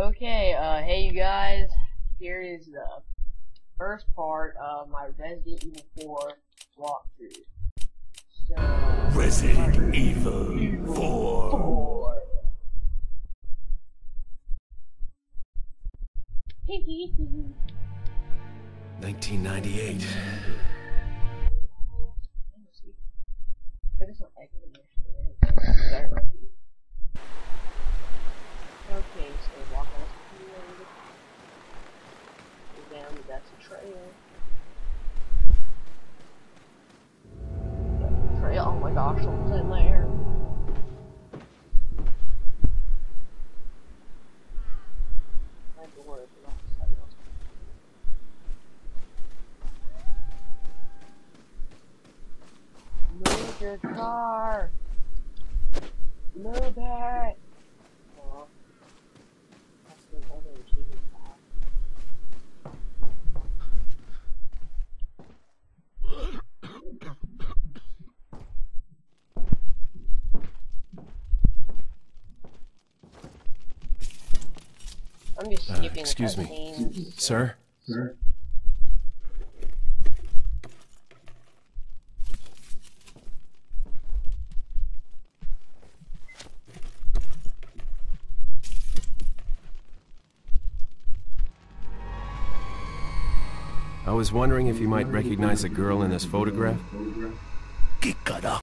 Okay, uh, hey you guys, here is the first part of my Resident Evil 4 walkthrough. So, Resident Evil 4. 4. 1998. Okay, so walk on the field. Down the trail. Trail, oh my gosh, someone's in there. Move your car! Move it! Aw. That's the other TV car. I'm just Uh, skipping the excuse me. cutscenes. Sir? I was wondering if you might recognize a girl in this photograph? Kikara.